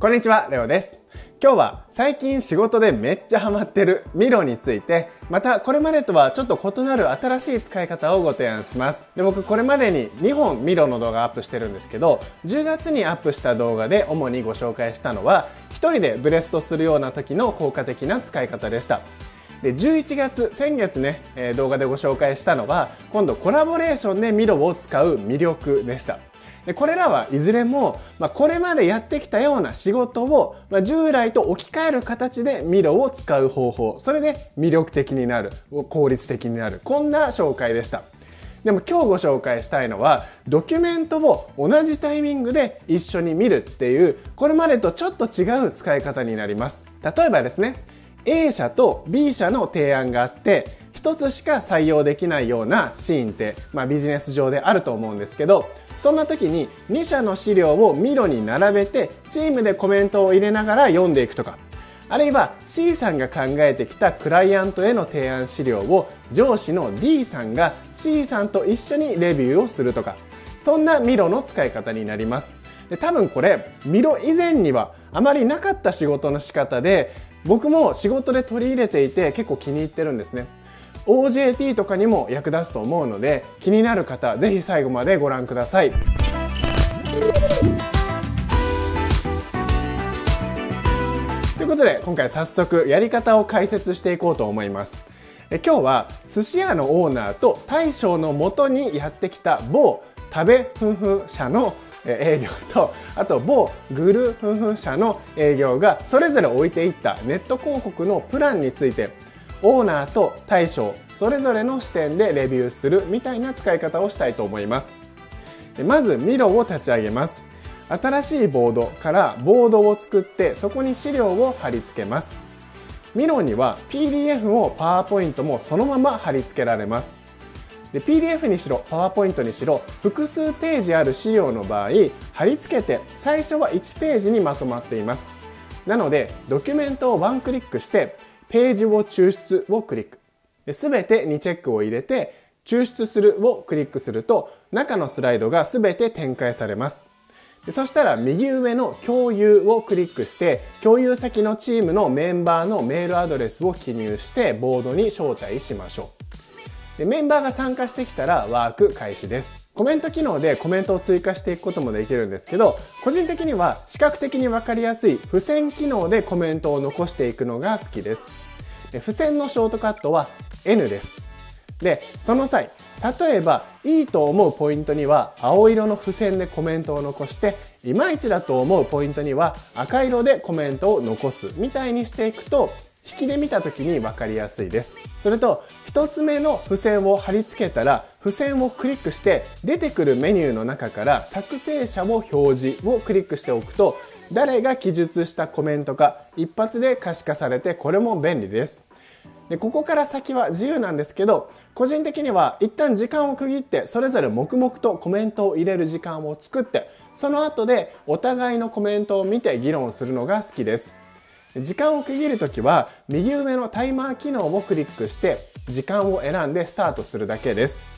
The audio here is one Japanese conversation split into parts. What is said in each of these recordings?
こんにちは、レオです。今日は最近仕事でめっちゃハマってるミロについて、またこれまでとはちょっと異なる新しい使い方をご提案します。で僕これまでに2本ミロの動画アップしてるんですけど、10月にアップした動画で主にご紹介したのは、1人でブレストするような時の効果的な使い方でした。で11月先月ね、え、動画でご紹介したのは今度コラボレーションでミロを使う魅力でしたでこれらはいずれも、まあ、これまでやってきたような仕事を、まあ、従来と置き換える形でミロを使う方法。それで魅力的になる効率的になる。こんな紹介でした。でも今日ご紹介したいのはドキュメントを同じタイミングで一緒に見るっていうこれまでとちょっと違う使い方になります。例えばですね A 社と B 社の提案があって1つしか採用できないようなシーンって、まあ、ビジネス上であると思うんですけどそんな時に2社の資料をミロに並べてチームでコメントを入れながら読んでいくとか。あるいは C さんが考えてきたクライアントへの提案資料を上司の D さんが C さんと一緒にレビューをするとか。そんなミロの使い方になります。で多分これミロ以前にはあまりなかった仕事の仕方で僕も仕事で取り入れていて結構気に入ってるんですね。OJT とかにも役立つと思うので気になる方ぜひ最後までご覧ください。ということで今回早速やり方を解説していこうと思います。今日は寿司屋のオーナーと大将のもとにやってきた某食べふんふん社の営業とあと某グルフンフン社の営業がそれぞれ置いていったネット広告のプランについてオーナーと大将それぞれの視点でレビューするみたいな使い方をしたいと思います。まずミロを立ち上げます。新しいボードからボードを作ってそこに資料を貼り付けます。ミロには PDF も PowerPoint もそのまま貼り付けられます。で PDF にしろ PowerPoint にしろ複数ページある資料の場合貼り付けて最初は1ページにまとまっています。なのでドキュメントをワンクリックしてページを抽出をクリックすべてにチェックを入れて抽出するをクリックすると中のスライドがすべて展開されますそしたら右上の共有をクリックして共有先のチームのメンバーのメールアドレスを記入してボードに招待しましょうでメンバーが参加してきたらワーク開始です。コメント機能でコメントを追加していくこともできるんですけど、個人的には視覚的にわかりやすい付箋機能でコメントを残していくのが好きです。で付箋のショートカットは N です。で、その際、例えばいいと思うポイントには青色の付箋でコメントを残して、いまいちだと思うポイントには赤色でコメントを残すみたいにしていくと、引きで見た時に分かりやすいです。それと、一つ目の付箋を貼り付けたら、付箋をクリックして出てくるメニューの中から作成者を表示をクリックしておくと、誰が記述したコメントか一発で可視化されてこれも便利です。でここから先は自由なんですけど個人的には一旦時間を区切ってそれぞれ黙々とコメントを入れる時間を作ってその後でお互いのコメントを見て議論するのが好きです時間を区切るときは右上のタイマー機能をクリックして時間を選んでスタートするだけです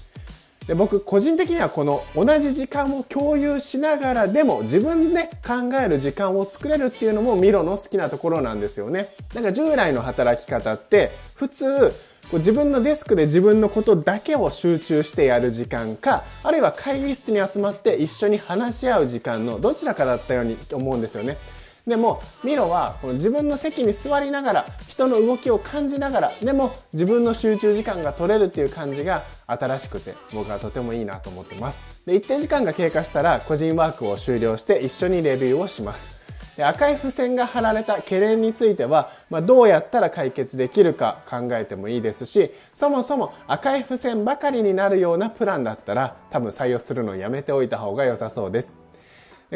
で僕個人的にはこの同じ時間を共有しながらでも自分で考える時間を作れるっていうのもミロの好きなところなんですよね。だか従来の働き方って普通自分のデスクで自分のことだけを集中してやる時間かあるいは会議室に集まって一緒に話し合う時間のどちらかだったように思うんですよね。でもミロはこの自分の席に座りながら人の動きを感じながらでも自分の集中時間が取れるっていう感じが新しくて僕はとてもいいなと思ってます。で一定時間が経過したら個人ワークを終了して一緒にレビューをします。で赤い付箋が貼られた懸念については、まあ、どうやったら解決できるか考えてもいいですしそもそも赤い付箋ばかりになるようなプランだったら多分採用するのをやめておいた方が良さそうです。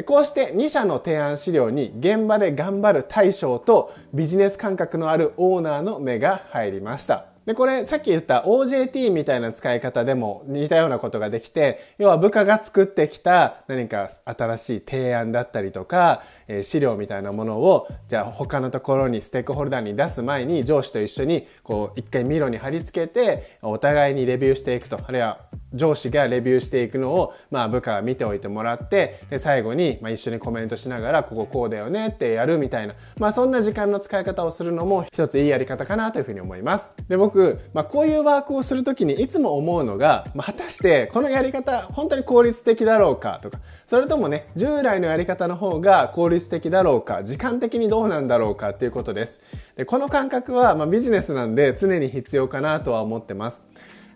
こうして2社の提案資料に現場で頑張る大将とビジネス感覚のあるオーナーの目が入りました。で、これさっき言った OJT みたいな使い方でも似たようなことができて、要は部下が作ってきた何か新しい提案だったりとか、えー、資料みたいなものを、じゃあ他のところにステークホルダーに出す前に上司と一緒にこう一回ミロに貼り付けて、お互いにレビューしていくと。あるいは上司がレビューしていくのを、まあ部下が見ておいてもらって、で最後に、まあ、一緒にコメントしながら、こここうだよねってやるみたいな、まあそんな時間の使い方をするのも一ついいやり方かなというふうに思います。で僕、まあこういうワークをするときにいつも思うのが、まあ果たしてこのやり方本当に効率的だろうかとか、それともね、従来のやり方の方が効率的だろうか、時間的にどうなんだろうかっていうことです。でこの感覚は、まあ、ビジネスなんで常に必要かなとは思ってます。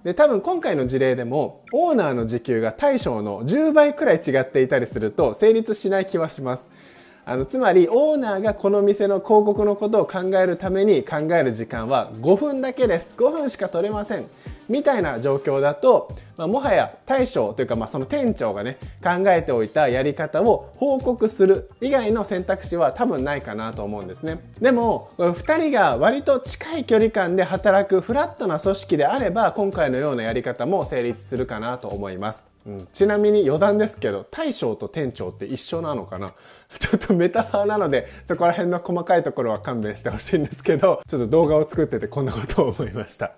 で多分今回の事例でもオーナーの時給が大将の10倍くらい違っていたりすると成立しない気はします。あのつまりオーナーがこの店の広告のことを考えるために考える時間は5分だけです。5分しか取れません。みたいな状況だと、まあ、もはや大将というか、まあ、その店長がね考えておいたやり方を報告する以外の選択肢は多分ないかなと思うんですね。でも2人が割と近い距離感で働くフラットな組織であれば今回のようなやり方も成立するかなと思います。ちなみに余談ですけど大将と店長って一緒なのかな？ちょっとメタファーなのでそこら辺の細かいところは勘弁してほしいんですけどちょっと動画を作っててこんなことを思いました。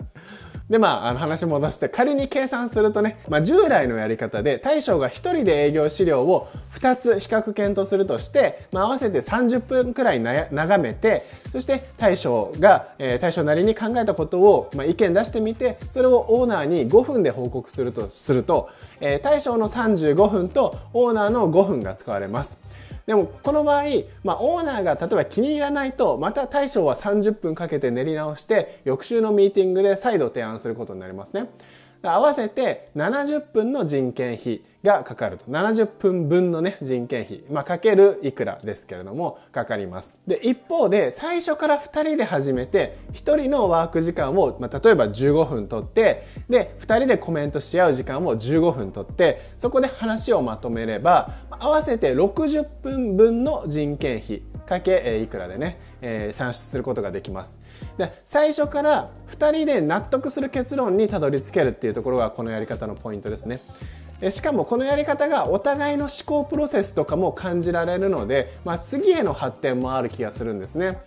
でまああの話戻して仮に計算するとね、まあ、従来のやり方で大将が1人で営業資料を2つ比較検討するとして、まあ、合わせて30分くらい眺めてそして大将が、えー、大将なりに考えたことを、まあ、意見出してみてそれをオーナーに5分で報告するとするとえー、大将の35分とオーナーの5分が使われます。でもこの場合、まあ、オーナーが例えば気に入らないとまた大将は30分かけて練り直して翌週のミーティングで再度提案することになりますね。合わせて70分の人件費がかかると。70分分のね、人件費。まあ、かけるいくらですけれども、かかります。で、一方で、最初から2人で始めて、1人のワーク時間を、まあ、例えば15分取って、で、2人でコメントし合う時間を15分取って、そこで話をまとめれば、合わせて60分分の人件費かけ、いくらでね、えー、算出することができます。で最初から2人で納得する結論にたどり着けるっていうところがこのやり方のポイントですね。しかもこのやり方がお互いの思考プロセスとかも感じられるので、まあ、次への発展もある気がするんですね。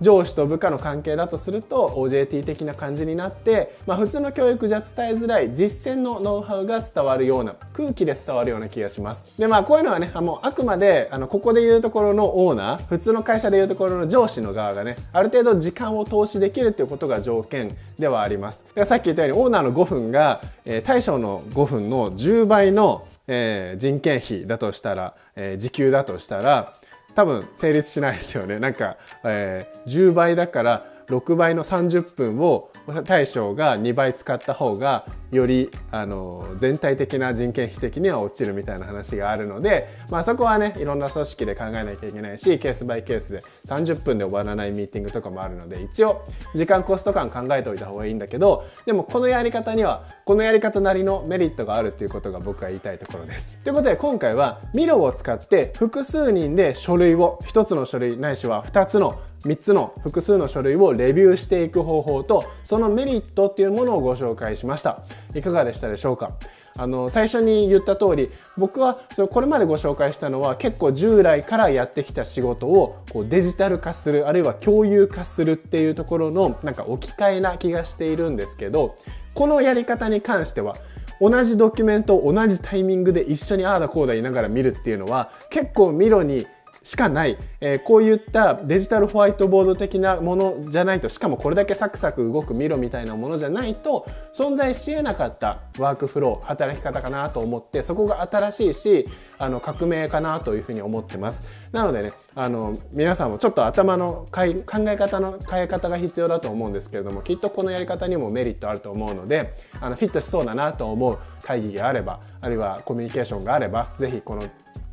上司と部下の関係だとすると OJT 的な感じになって、まあ、普通の教育じゃ伝えづらい実践のノウハウが伝わるような空気で伝わるような気がします。でまあこういうのはねあのあくまであのここで言うところのオーナー普通の会社で言うところの上司の側がねある程度時間を投資できるっていうことが条件ではあります。さっき言ったようにオーナーの5分が、えー、大将の5分の10倍の、えー、人件費だとしたら、えー、時給だとしたら多分成立しないですよね。なんか、えー、10倍だから6倍の30分を大将が2倍使った方がよりあの全体的な人件費的には落ちるみたいな話があるので、まあ、そこはねいろんな組織で考えなきゃいけないしケースバイケースで30分で終わらないミーティングとかもあるので一応時間コスト感考えておいた方がいいんだけどでもこのやり方にはこのやり方なりのメリットがあるっていうことが僕は言いたいところです。ということで今回はミロを使って複数人で書類を1つの書類ないしは2つの3つの複数の書類をレビューしていく方法とそのメリットっていうものをご紹介しました。いかがでしたでしょうか？あの最初に言った通り僕はそれこれまでご紹介したのは結構従来からやってきた仕事をこうデジタル化するあるいは共有化するっていうところのなんか置き換えな気がしているんですけどこのやり方に関しては同じドキュメントを同じタイミングで一緒にああだこうだ言いながら見るっていうのは結構ミロにしかない、えー、こういったデジタルホワイトボード的なものじゃないとしかもこれだけサクサク動くミロみたいなものじゃないと存在しえなかったワークフロー働き方かなと思ってそこが新しいしあの革命かなというふうに思ってます。なのでねあの皆さんもちょっと頭の考え方の変え方が必要だと思うんですけれどもきっとこのやり方にもメリットあると思うのであのフィットしそうだなと思う会議があればあるいはコミュニケーションがあればぜひこの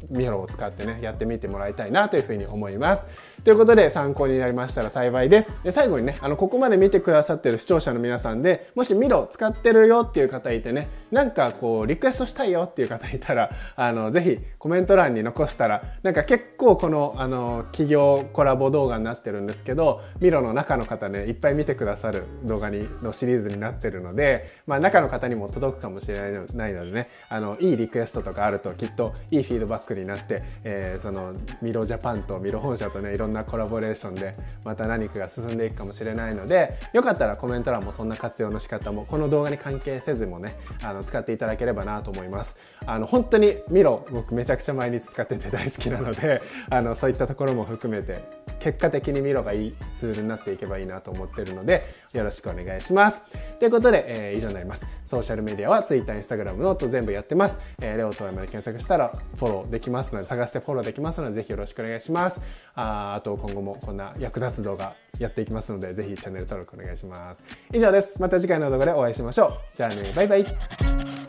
ミロを使ってね、やってみてもらいたいなというふうに思います。ということで参考になりましたら幸いです。で、最後にね、あの、ここまで見てくださってる視聴者の皆さんで、もしミロ使ってるよっていう方いてね、なんかこう、リクエストしたいよっていう方いたら、あの、ぜひコメント欄に残したら、なんか結構この、あの、企業コラボ動画になってるんですけど、ミロの中の方ね、いっぱい見てくださる動画に、のシリーズになってるので、まあ中の方にも届くかもしれないのでね、あの、いいリクエストとかあるときっといいフィードバックになって、えー、その、Miro Japan と Miro 本社とね、いろんなコラボレーションでまた何かが進んでいくかもしれないのでよかったらコメント欄もそんな活用の仕方もこの動画に関係せずもねあの使っていただければなと思います。あの本当に Miro 僕めちゃくちゃ毎日使ってて大好きなのであのそういったところも含めて結果的に Miro がいいツールになっていけばいいなと思ってるのでよろしくお願いします。ということで、えー、以上になります。ソーシャルメディアは Twitter、Instagram、ノート全部やってます、えー、レオと山で検索したらフォローできますので探してフォローできますのでぜひよろしくお願いします。ああと今後もこんな役立つ動画やっていきますのでぜひチャンネル登録お願いします。以上です。また次回の動画でお会いしましょう。じゃあねバイバイ。